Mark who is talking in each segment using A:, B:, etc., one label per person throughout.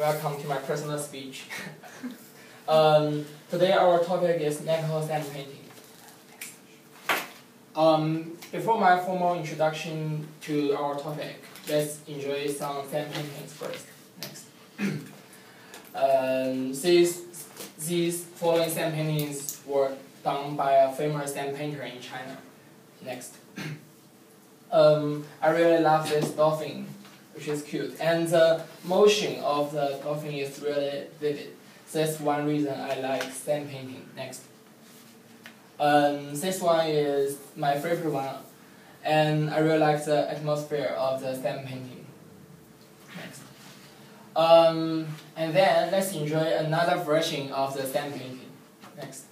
A: welcome to my personal speech. um, today our topic is Navajo sand painting. Um, before my formal introduction to our topic, let's enjoy some sand paintings first. Next. um, these, these following sand paintings were done by a famous sand painter in China. Next. um, I really love this dolphin, which is cute. And the motion of the dolphin is really vivid. That's one reason I like sand painting. Next. Um, this one is my favorite one, and I really like the atmosphere of the sand painting. Next. Um, and then let's enjoy another version of the sand painting. Next.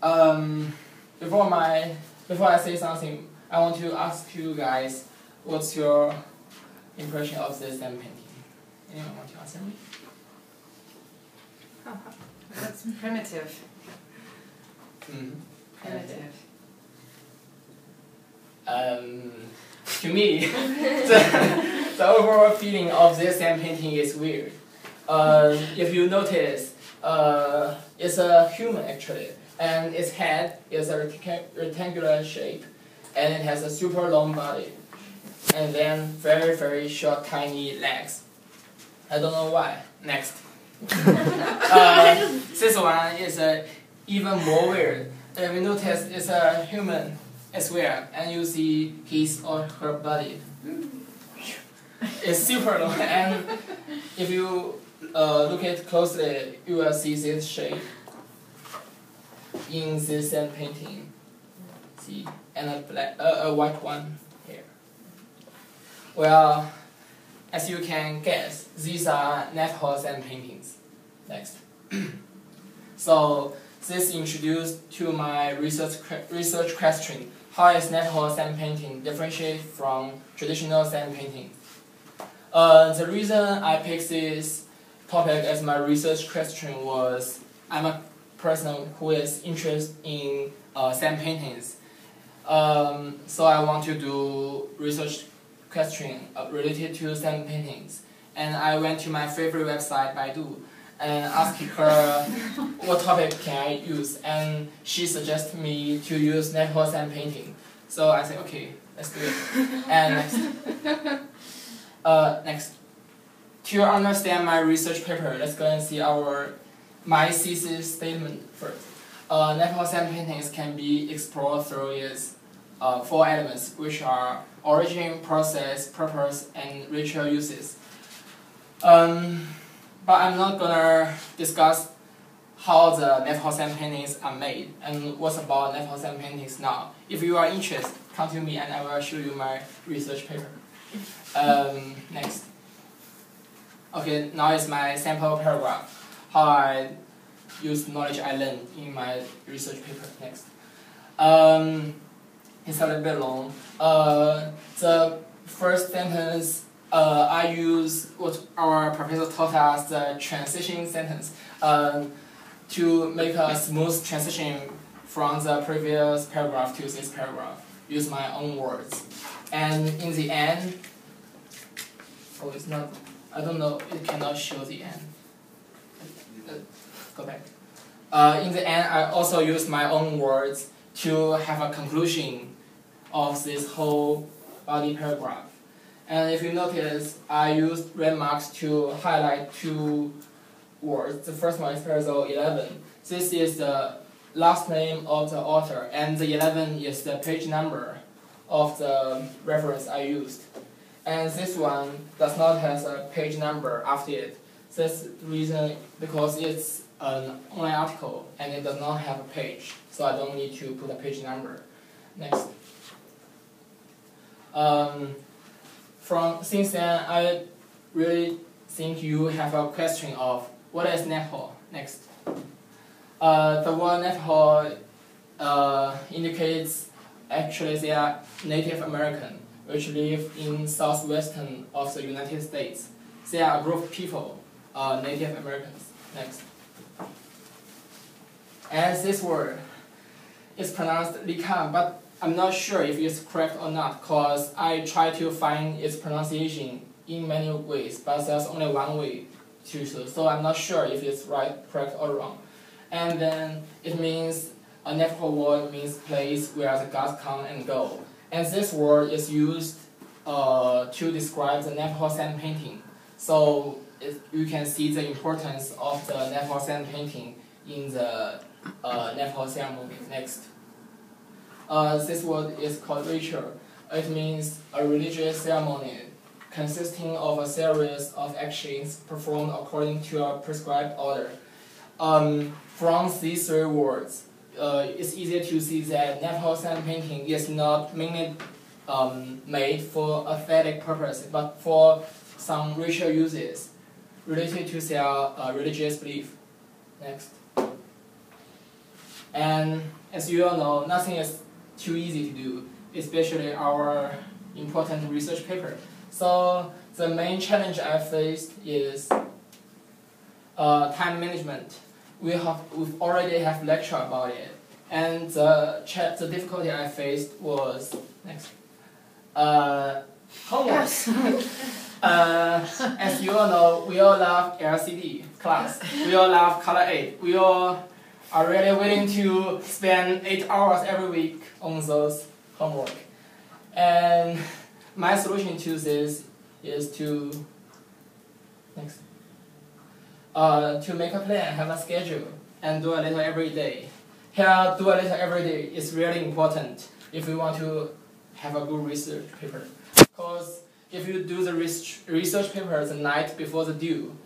A: Um, before my before I say something, I want to ask you guys, what's your impression of this sand painting? Anyone want to answer me?
B: That's primitive.
A: Mm.
B: Primitive.
A: Um, to me, the, the overall feeling of this sand painting is weird. Uh, if you notice, uh, it's a human actually, and its head is a recta- rectangular shape, and it has a super long body, and then very very short tiny legs. I don't know why. Next. uh, this one is uh, even more weird. If you notice, it's a human as well, and you see his or her body. It's super long, and if you uh, look at closely, you will see this shape in this sand painting. See, and a black, uh, a white one. Well, as you can guess, these are Navajo and paintings. Next. so this introduced to my research research question: How is Navajo sand painting differentiate from traditional sand painting? Uh, the reason I picked this topic as my research question was I'm a person who is interested in uh, sand paintings. Um, so I want to do research question uh, related to sand paintings. And I went to my favorite website, Baidu, and asked her what topic can I use. And she suggested me to use Navajo sand painting. So I said, okay, let's do it. and next. Uh, next. To understand my research paper, let's go and see our my thesis statement first. Uh, Navajo sand paintings can be explored through its uh, four elements, which are origin, process, purpose, and ritual uses. Um, but I'm not gonna discuss how the sand paintings are made and what's about sand paintings now. If you are interested, come to me and I will show you my research paper. Um, next. Okay, now is my sample paragraph. How I use knowledge I learned in my research paper. Next. Um, it's a little bit long. Uh, the first sentence, uh, I use what our professor taught us, the transition sentence, um, to make a smooth transition from the previous paragraph to this paragraph. Use my own words. And in the end, oh, it's not, I don't know, it cannot show the end. Uh, go back. Uh, in the end, I also use my own words to have a conclusion of this whole body paragraph. And if you notice, I used red marks to highlight two words. The first one is parallel 11. This is the last name of the author, and the 11 is the page number of the reference I used. And this one does not have a page number after it. The reason because it's an online article and it does not have a page, so I don't need to put a page number. Next. Um, from since then, I really think you have a question of what is Navajo next. Uh, the word Navajo uh, indicates actually they are Native American, which live in southwestern of the United States. They are a group of people, uh, Native Americans. Next. And this word is pronounced Likan, but I'm not sure if it's correct or not, because I tried to find its pronunciation in many ways, but there's only one way to so I'm not sure if it's right, correct or wrong. And then it means a Navajo word means place where the gods come and go. And this word is used uh, to describe the Navajo sand painting. So it, you can see the importance of the Navajo sand painting in the uh, Navajo ceremony. Next. Uh, this word is called ritual. It means a religious ceremony consisting of a series of actions performed according to a prescribed order. Um, from these three words, uh, it's easy to see that Navajo sand painting is not mainly um, made for aesthetic purpose, but for some ritual uses related to their uh, religious belief. Next. And as you all know, nothing is too easy to do, especially our important research paper. So the main challenge I faced is uh, time management. We have we've already have lecture about it, and the the difficulty I faced was next. Uh, homework. uh, as you all know, we all love LCD class. We all love color aid. We all are really willing to spend eight hours every week on those homework. And my solution to this is to next uh, to make a plan, have a schedule, and do a little every day. Here, do a little every day is really important if you want to have a good research paper. Because if you do the research paper the night before the due,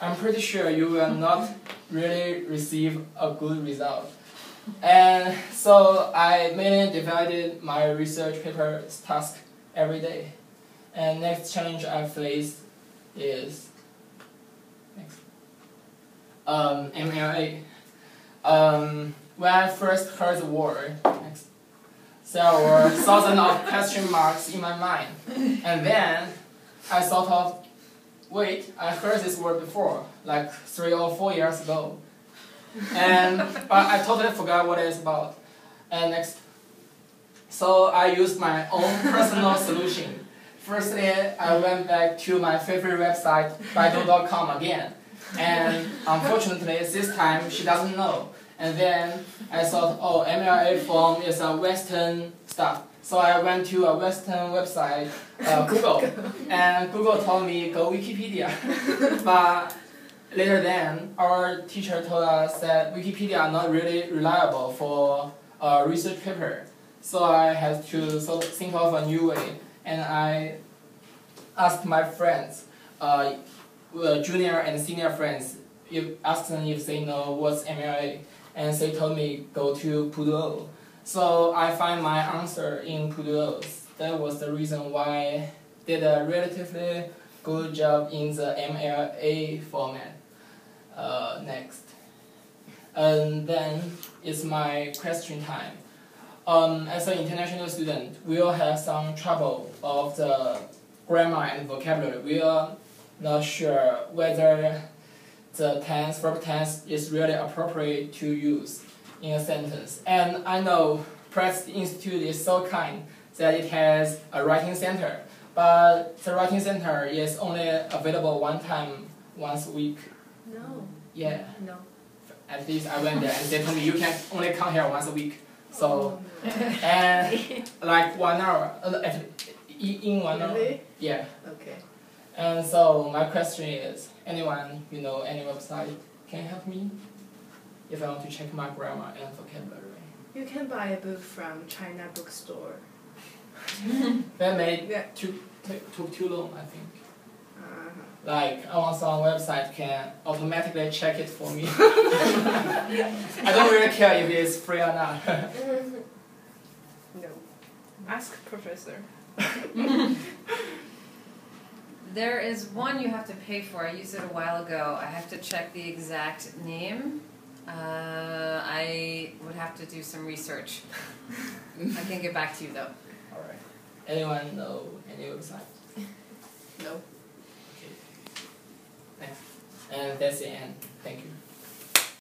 A: I'm pretty sure you will not really receive a good result. And so I mainly divided my research paper task every day. And next challenge I face is next um, MLA. Um, when I first heard the word, next, there were thousands of question marks in my mind. And then I thought of, wait, I heard this word before, like three or four years ago. And but I totally forgot what it's about. And next, so I used my own personal solution. Firstly, I went back to my favorite website, Baidu.com again. And unfortunately, this time she doesn't know. And then I thought, oh, MLA form is a Western stuff. So I went to a Western website, uh, Google, and Google told me go Wikipedia. but later then, our teacher told us that Wikipedia are not really reliable for a research paper. So I had to sort of think of a new way, and I asked my friends, uh, junior and senior friends, if asked them if they know what's MLA, and they told me go to Purdue OWL. So I find my answer in Purdue OWL. That was the reason why I did a relatively good job in the MLA format. Uh, next. And then it's my question time. Um, as an international student, we will have some trouble of the grammar and vocabulary. We are not sure whether the tense, verb tense is really appropriate to use in a sentence. And I know Pratt Institute is so kind that it has a writing center, but the writing center is only available one time once a week.
B: No.
A: Yeah.
B: No.
A: At least I went there and they told me you can only come here once a week. So, and like one hour, uh, in one hour.
B: Really?
A: Yeah.
B: Okay.
A: And so my question is, anyone you know any website can help me if I want to check my grammar and vocabulary.
B: You can buy a book from China bookstore.
A: that may
B: Yeah.
A: took took too long, I think.
B: Uh-huh.
A: Like Amazon website can automatically check it for me. I don't really care if it's free or not.
B: no. Ask professor.
C: There is one you have to pay for. I used it a while ago. I have to check the exact name. Uh, I would have to do some research. I can get back to you though.
A: Alright. Anyone know any website?
B: No.
A: Okay. Next. And that's the end. Thank you.